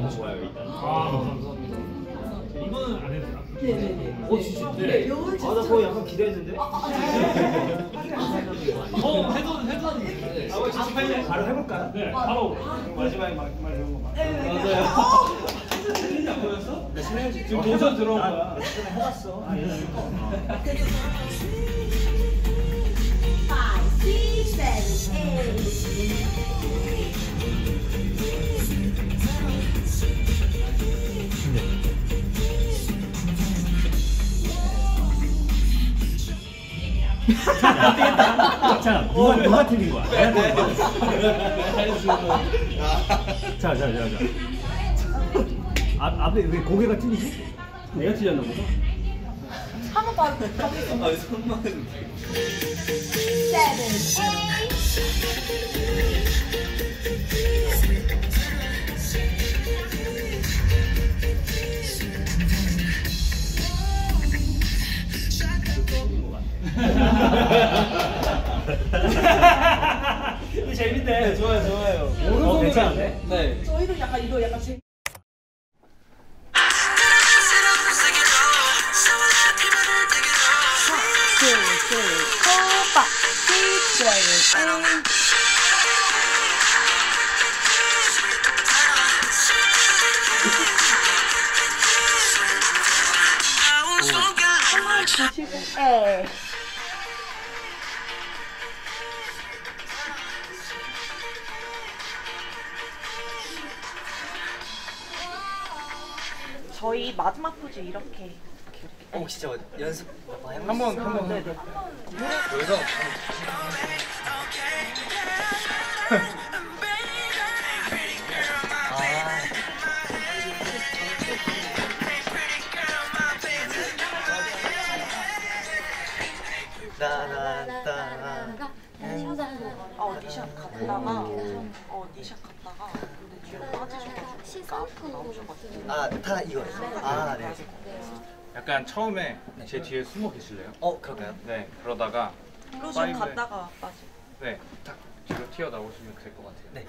너무 좋아요 일단. 아 감사합니다. 이거는 안 해도 돼요? 네네네. 어 진짜? 네. 요건 아나 거의 약간 기대했는데. 어 해도 해도 돼. 아, 뭐 지금 바로 해볼까요? 네 바로 마지막에 말 말해본 거. 네. 보였어? 지금 도전 들어온 거야. 전에 해봤어. Five, six, seven, eight. 자, 누가 누가 틀린 거야? 내가 틀린 거야? 자, 자, 자, 자. 앞 앞에 왜 고개가 틀리지? 내가 틀렸나 보다. 한번 봐. 아 손만. Seven, eight. 이거 재밌네. 좋아요 좋아요. 어, 괜찮은데? 네. 저희도 약간 이거 약간 재. Four, five, six, 저희 마지막 포즈 이렇게 어 진짜 연습 한번 한번 네네. 여기서 나나나 아, 오디션 갔다가 오디션 갔다가 뒤로 아다 이거 아네 약간 처음에 제 뒤에 숨어 계실래요? 어 그럴까요? 네 그러다가 로션 파이브에- 갔다가 빠지고 네딱 뒤로 튀어 나오시면 될 것 같아요. 네.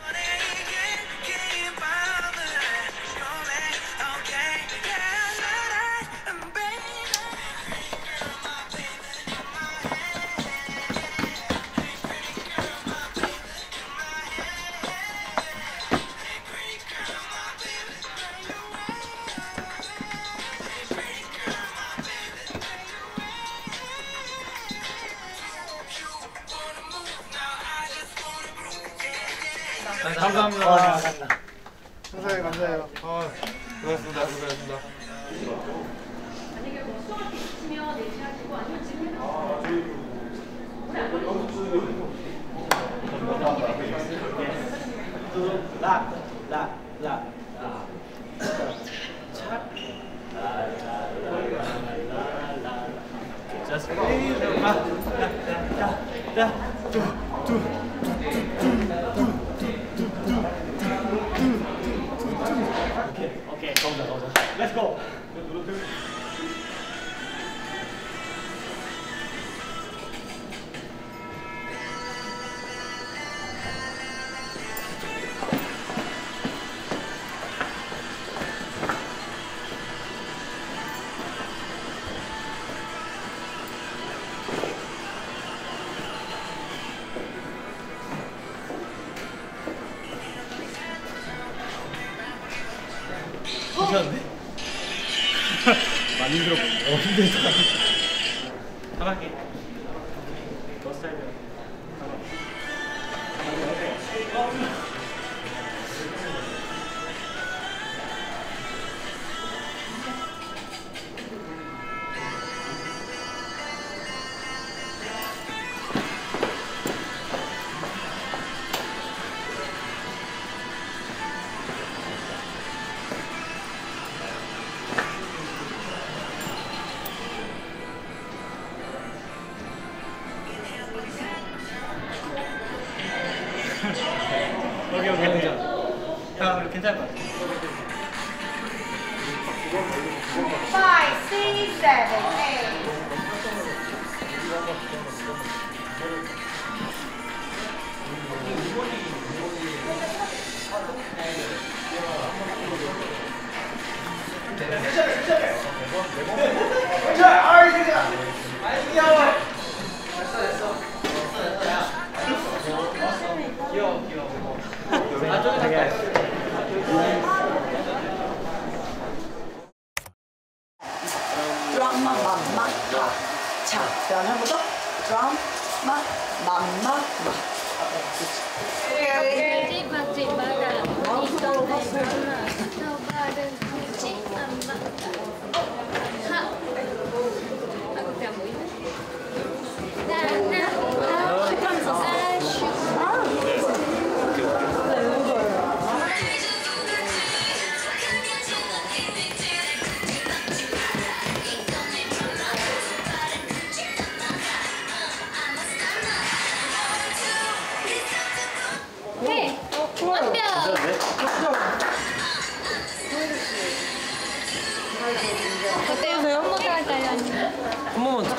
많이 아, 저기 잠깐.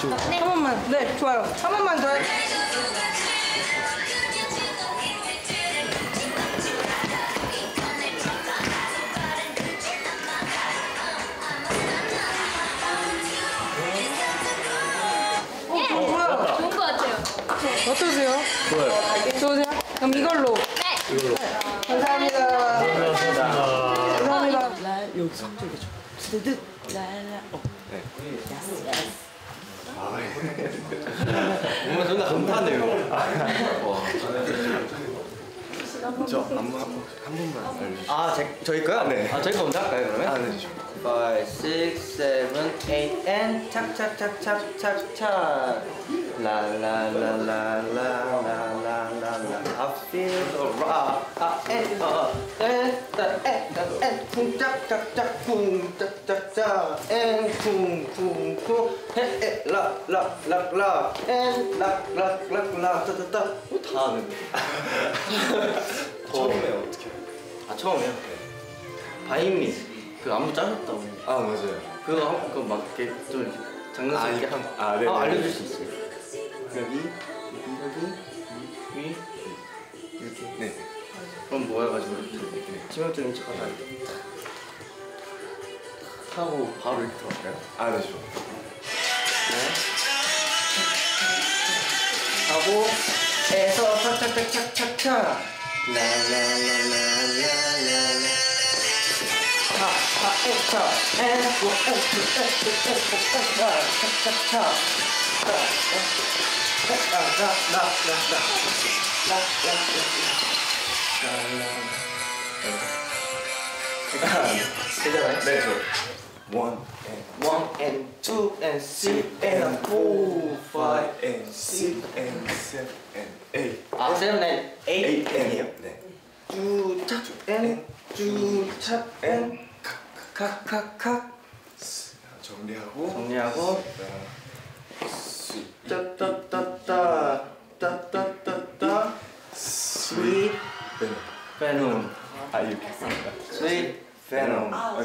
쪽. 네. 한 번만. 네, 좋아요. 한 번만 더. 어, 어떠세요? 좋아요. 좋으세요? 그럼 이걸로. 네. 이걸로. 네. 감사합니다. 감사합니다. 감사합니다. 감사합니다. 나 여기 성적이죠. 드득. 뭔가 존나 감탄해요. 저 안무 한, 한 번만 알려주세요. 아, 제, 저희 거요? 네. 아, 저희 거 먼저 할까요, 그러면? 아, 네. 5, 6, 7, 8, and 착착착착착착 라라라라라라라라 I feel rock 아, and, 어, the, and, the, and 쿵짝짝짝 쿵짝짝짝 and 쿵쿵쿵 헤헤 락락락락 and 락락락락 따따따 뭐다 하는데 처음에 어떻게? 아 처음에요? 바이미 그 안무 짜셨다고 아 맞아요. 그거 한- 그거 막 이렇게 좀 이렇게 장난스럽게 아, 한 아, 네네. 아, 알려줄 수 있어요 여기 여기 위 이렇게 네. 그럼 모여가지고 이렇게 치명적인 척하다 이렇게 하고 바로 이렇게 들어갈까요? 아 네, 좋아. 네 하고 에서 착착착착착착 라라라라라라라 하 하 에 차 에 고 에투 에투 에투 에투 차차차 되잖아요? 네, 저 one and One and two and three and four, five. and six and seven and eight. 아, seven and eight and이요? 네. 주착 and 주착 and kakkakak 정리하고 정리하고 수 따따따따 따따따따 sweet 네. venom 아 이렇게 sweet venom 오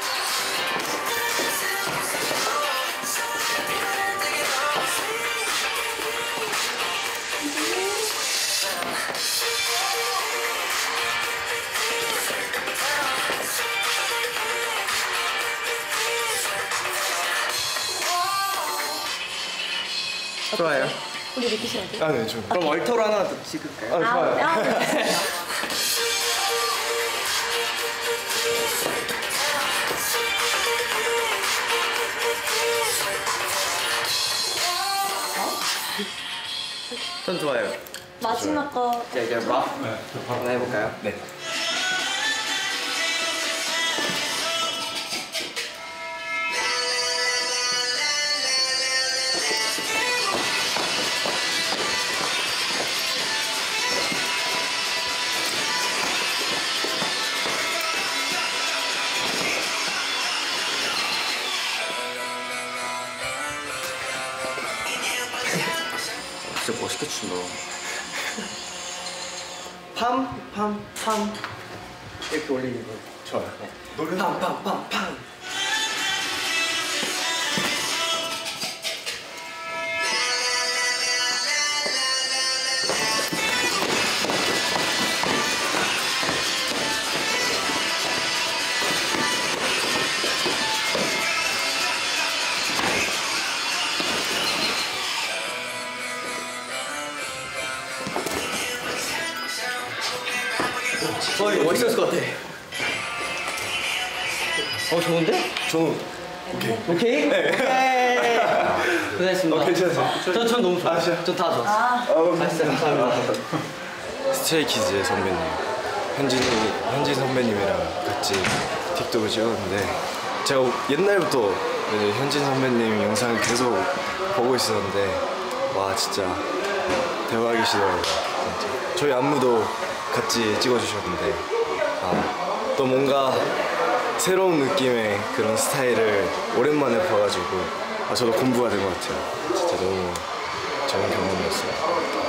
좋아요 우리 이렇게 시야 돼? 아, 네, 좋아요. 그럼 얼터로 하나 더 찍을까요? 아, 좋아요. 아, 네. 전 좋아요 마지막 거자 이제 락 한번 해볼까요? 네. 3 이렇게 올리는 거 좋아요. 네. 노래 팡팡팡팡 멋있었을 것 같아. 어 좋은데? 저는 오케이? 오케이. 고생했습니다. 어, 괜찮으세요? 저, 전 너무 좋아요. 아, 진짜? 전다 좋았어요. 아, 아, 진짜 감사합니다. 스트레이키즈의 선배님 현진이 현진 선배님이랑 같이 틱톡을 찍었는데 제가 옛날부터 이제 현진 선배님 영상을 계속 보고 있었는데 와 진짜 대박이시더라고요 진짜. 저희 안무도 같이 찍어주셨는데 아, 또 뭔가 새로운 느낌의 그런 스타일을 오랜만에 봐가지고 아, 저도 공부가 된 것 같아요. 진짜 너무 좋은 경험이었어요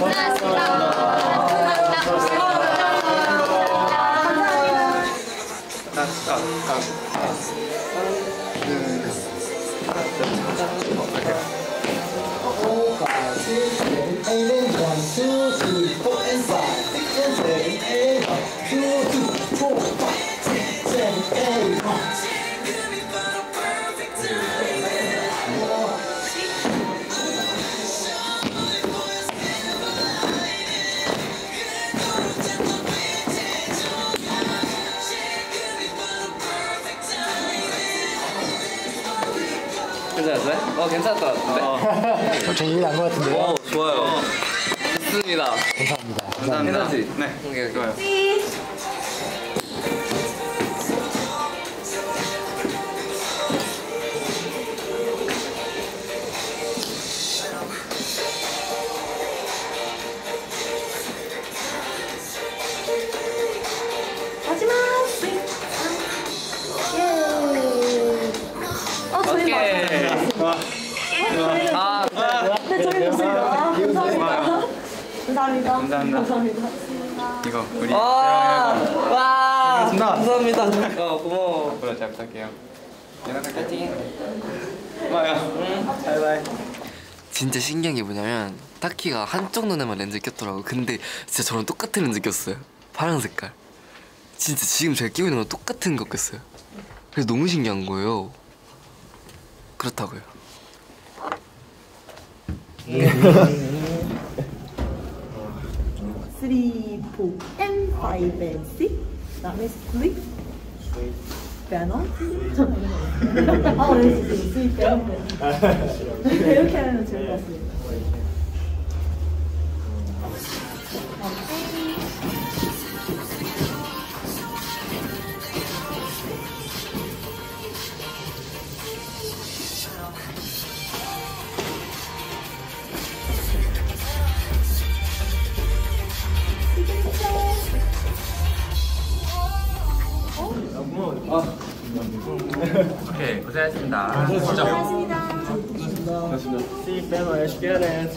괜 괜찮을 것 같은데? 정리는 안것 같은데요? 어 좋아요. 좋습니다. 감사합니다. 감사합니다. 괜찮지? 네. 오케이 좋아요. 감사합니다. 감사합니다. 이거 우리 와, 와, 감사합니다. 감사합니다. 어, 고마워. 앞으로 잘 부탁해요. 파이팅. 바이바이. 진짜 신기한 게 뭐냐면 타키가 한쪽 눈에만 렌즈 꼈더라고. 근데 진짜 저랑 똑같은 렌즈 꼈어요. 파란 색깔. 진짜 지금 제가 끼고 있는 거랑 똑같은 거 꼈어요. 그래서 너무 신기한 거예요. 그렇다고요 three, four, and five, and six. 그다음에 sweet, banana. 아, 네, sweet banana. 이렇게 하면 좋을 것 같습니다. 오케이 See, family, let's get it.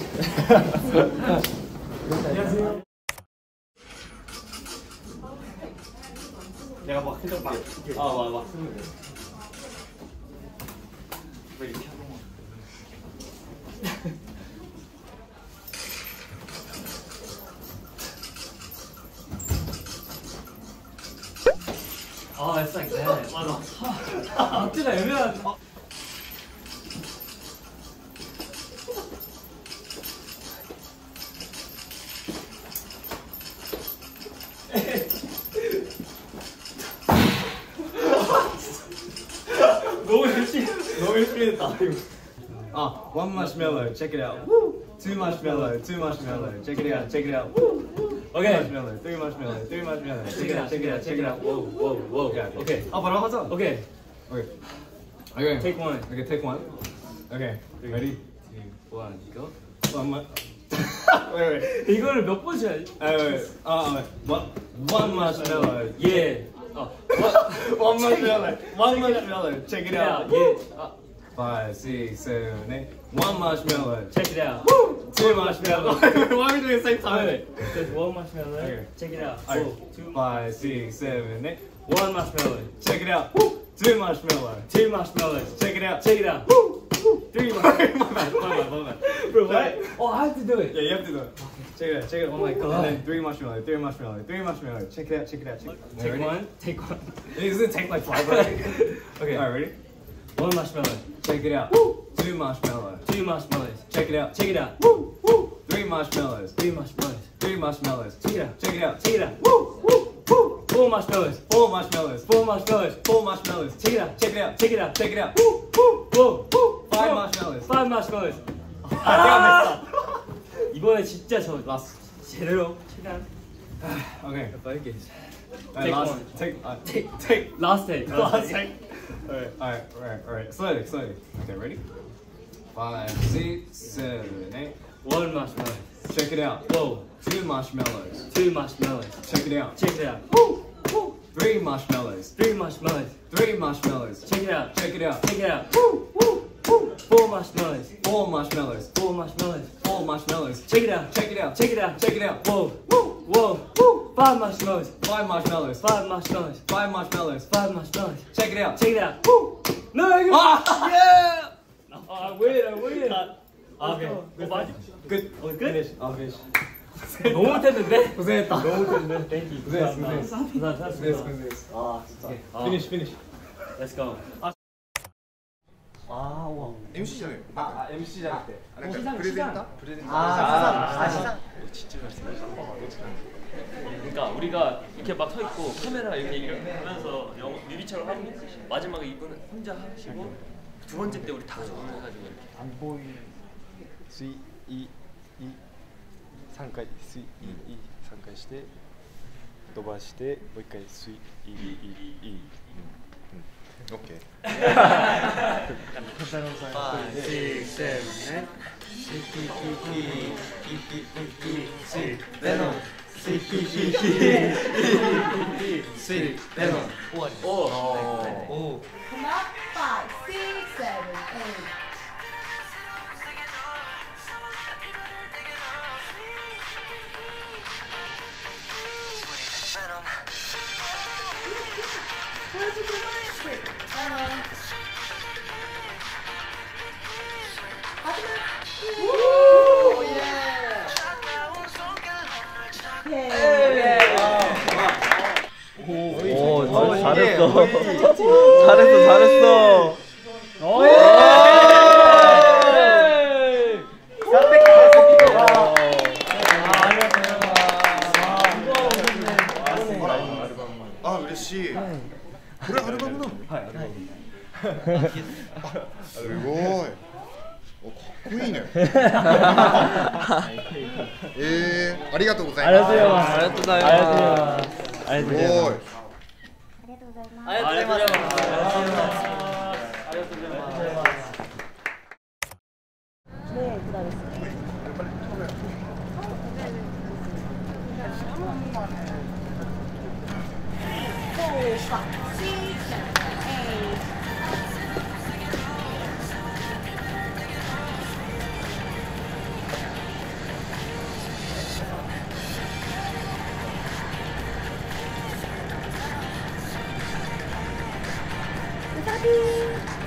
내가 막 막. 왜 이렇게 하는 거야? 아, it's like that. 맞아. 앞뒤가 애매한. 어. 너무 열심히 너무 열심히 했다 이거. 아, one marshmallow, check it out. Two marshmallow, two marshmallow, check it out, check it out. Okay. marshmallow, three marshmallow, three marshmallow. Check it out, check it out, check it out. Whoa, whoa, whoa. Okay. 아, 바로 하자. Okay. Okay. Okay. Take one. Okay, take one. Okay. Ready? Two, one, go. One more. wait, wait. 이거를 몇 번씩 해야지? Uh, wait, wait. Uh, wait. One, one marshmallow. 예. 어. One marshmallow. One marshmallow. Check it out. 예. 아, Five, six, seven, eight. One marshmallow. check it out. Two marshmallow. Why are we doing the same time? Wait, There's one marshmallow. Okay. Check it out. Alright. Oh, two. Five, six, seven, eight. One marshmallow. Check it out. Two marshmallow. Two marshmallows. Check it out. Check it out. Woo! Woo! Three marshmallows. my bad, my bad, my bad. Bro, what? Oh, I have to do it. Yeah, you have to do it. Check it out, check it out. Oh my God. And then three marshmallow, three marshmallow, three marshmallow. Check it out, check it out, check it out. Take Ready? one. Take one. It's gonna take like five. Okay. Alright, ready? One marshmallow. Check it out. Woo! Two marshmallow Two marshmallows. Check it out. Check it out. Three marshmallows. Three marshmallows. Three marshmallows. Check it out. Check it out. Check it out. Four marshmallows. Four marshmallows. Four marshmallows. Four marshmallows. Check it out. Check it out. Check it out. Check it out. Whoa. Five Four. marshmallows. Five marshmallows. 아! 이번에 진짜 저 라스 제대로 최대한 Okay. 빠르게. Alright, Take last, one. take, uh, Take take. last take. Last take. Alright, alright, alright, alright. Slowly, slowly. Okay, ready? Five, six, seven, eight. One marshmallow. Check it out. Whoa. Two marshmallows. Two marshmallows. Check it out. Check it out. Woo! Woo! Three marshmallows. Three marshmallows. Three marshmallows. Check it out. Check it out. Check it out. Woo! Woo! Woo! Four marshmallows. Four marshmallows. Four marshmallows. Four marshmallows. Check it out. Check it out. Check it out. Check it out. Whoa. Woo! Whoa. Woo! Five marshmallows. Five marshmallows. Five marshmallows. Five marshmallows. Five marshmallows. Check it out. Check it out. Woo! No. Ah, yeah! 아, wait, wait. 아, 오케이. 뭐 맞지? Good. 어, 끝? Finish. I'll finish. 너무 못했는데? 고생했다. 너무 못했는데? You. 고생했어. 감사합니다. 고생했어, 고생했어. 아, 진짜. 아, Finish, finish. Let's go. 아, MC잖아요. 아, MC 장 때. 시상 프레젠터? 프레젠터. 아, 시상. 그러니까 우리가 이렇게 막 서 있고 카메라 이렇게 이렇게 하면서 영화 뮤비처럼 하고 마지막에 이분은 혼자 하시고 두 번째 때 우리 다 같이 해가지고 이렇게 안 보이. 스위 이 이. 3回スイイイ3回して伸ばしてもう一回スイイイイイオッケー。 Five, six, seven, eight. 베놈 스윗 베놈 오. 오. Come up. Five, six, seven, eight. 잘했어. 잘했어, 잘했어. 아,嬉しい. 그래, 아르바ム すごい。おかっこいいね。えー、ありがとうございます。 아, 알았어요. 알았어요. すごい。 ありがとうございます。ありがとうございます。ねえ、いくです。そう。うん。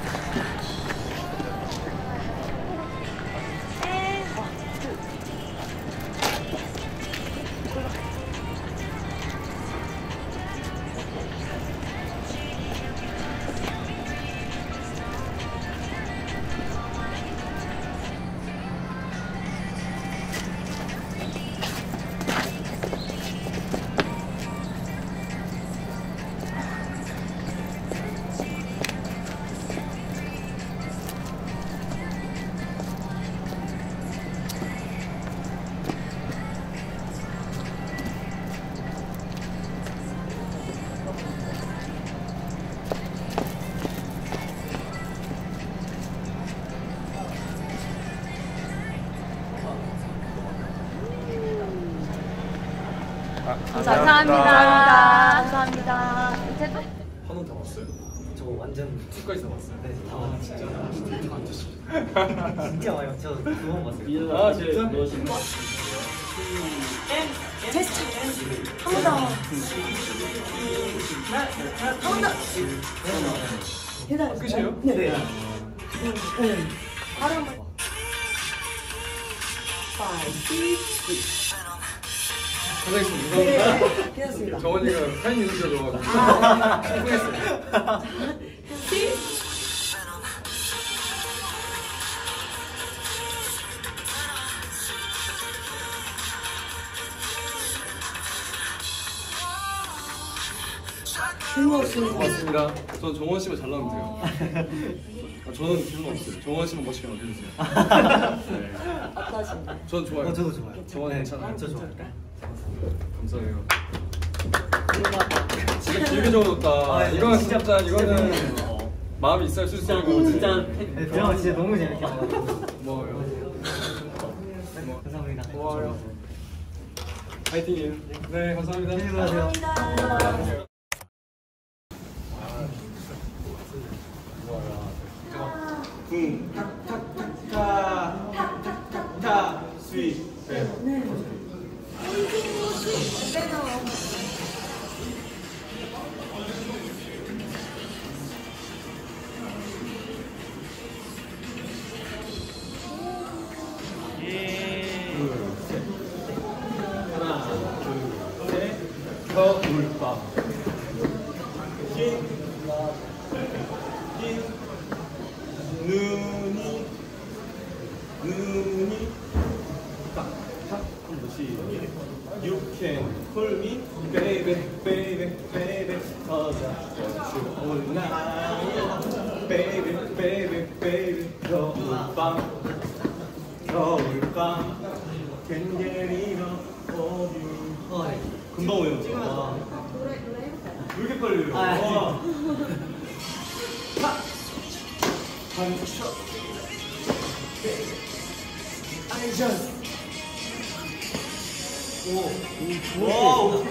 감사합니다. 감사합니다. 감사합니다. 한원 담았어요? 저 완전 투까지 담았어요. 네, 아, 진짜? 진짜 안 됐어요. 진짜 와요. 저 두 번 봤어요. 아, 진짜? 테스트 한번 더. 한번 더. 끝이에요? 네. 바로 선생님 죄송합니다. 괜찮습니다. 정원이가 사인 인수셔가지고 성공했어요. 필요 없으면 고맙습니다. 전 정원 씨만 잘 나오면 돼요. 아, 저는 필요 없어요. 정원 씨만 멋있게 만들주세요 네. 어떠신가요? 전 좋아요. 어, 저도 좋아요. 정원 네. 괜찮아요. 아, 저 좋아요. 감사해요. 진짜 길게 적어뒀다. 아, 이거는 진짜- 진짜 이거는 마음이 있어야 쓸수 있는 거고 진짜 네, 드라마 진짜 너무 재밌게 봐가지고. 고마워요. 감사합니다. 고마워요. 파이팅이에요. 네, 감사합니다. 안녕히 가세요.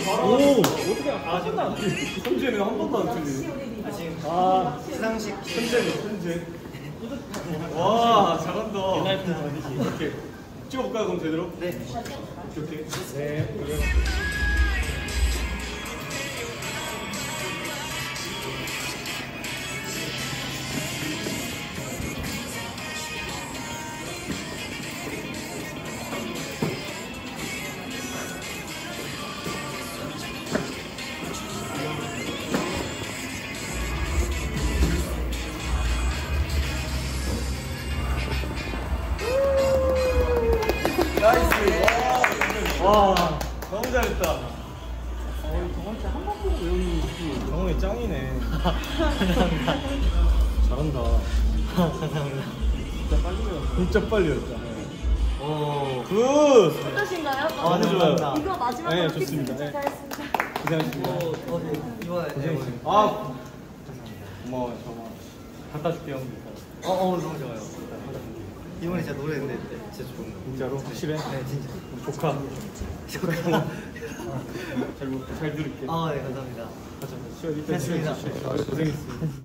오, 어떻게 아, 신나. 현재는 한 번도 안 틀리네. 아, 지금 아, 시상식 현재는 현재. 와, 잘한다. 옛날 분 아니지. 이렇게. 찍어볼까요, 그럼 제대로? 네. 이렇게. 네. 진짜 빨리 외웠다. 진짜 빨리 외웠다. 오. Good! 어떠신가요? 아, 네, 좋아요. 이거 마지막으로 네, pick 좋습니다. 네. 잘했습니다. 고생하셨습니다. 어, 어, 네. 이번에 네, 고생했습니다. 오늘. 아, 고마워요, 정말. 갖다 줄게요. 어, 어, 너무 좋아요. 이번에 진짜 노래 근데 진짜 좋은 거. 진짜로? 확실해? 네, 진짜. 조카. 조카. 잘, 못- 잘 들을게. 아, 네, 감사합니다. 쉬어. 아, 고생했어. 한번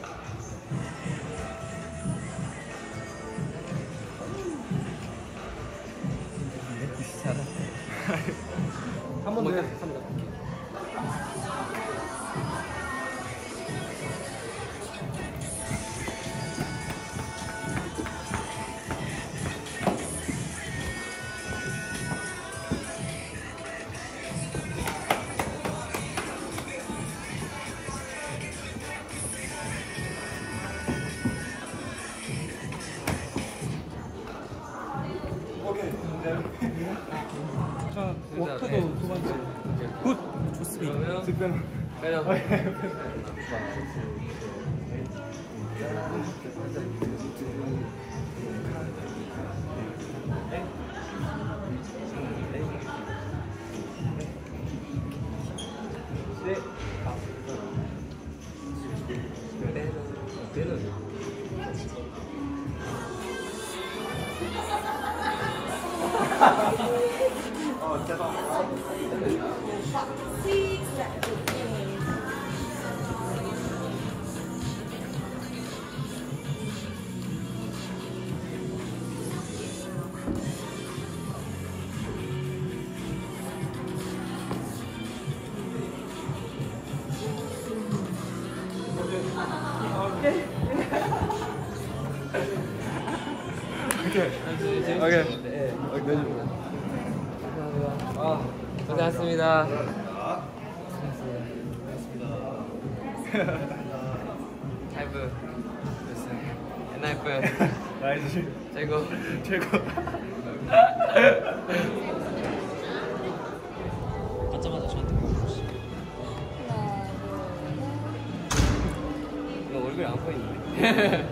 고생하셨습니다. 하이브 무슨 분 나이스 최고 최고 받자마자 저한테 물어보시 너 얼굴이 안 보이는데?